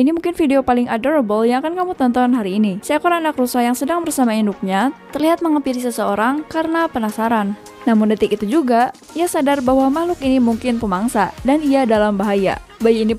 Ini mungkin video paling adorable yang akan kamu tonton hari ini. Seekor anak rusa yang sedang bersama induknya terlihat mengepiri seseorang karena penasaran. Namun detik itu juga, ia sadar bahwa makhluk ini mungkin pemangsa dan ia dalam bahaya. Bayi ini